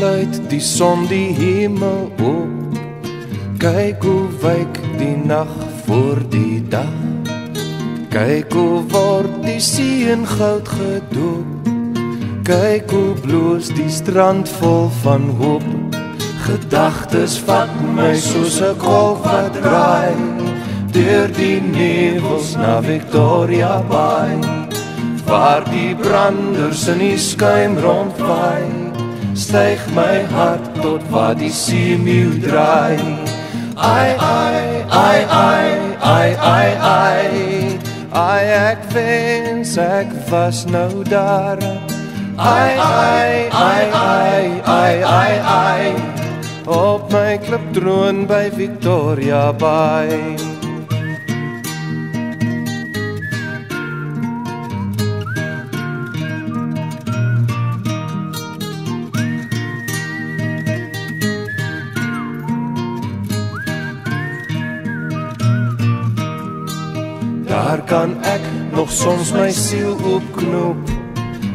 sluit die son die hemel op. Kyk hoe wyk die nag voor die dag. Kyk hoe word die see in goud gedoop. Kyk hoe bloos die strand vol van hoop. Gedagtes vat my soos 'n kolk wat draai deur die nevels na Victoria Bay. Waar die branders in die skuim rondwaai, styg my hart tot waar die see meeu draai. Ai ai ai ai ai ai ai ek wens ek was nou daar. Ai ai ai ai ai ai ai op my kliptroon by Victoria Bay. Daar kan ek nog soms my siel oopknoop.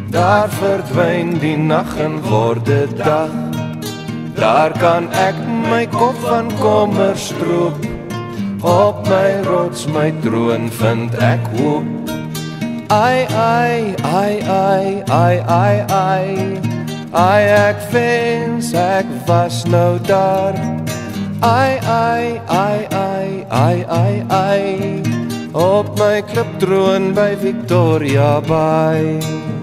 Daar verdwyn die nag en word dit dag. Daar kan ek my kop van kommer stroop. Op my rots, my troon vind ek hoop. Ai ai ai ai ai ai ai. Ai ek wens ek was nou daar. Ai ai ai ai ai ai ai op my kliptroon by Victoria Bay.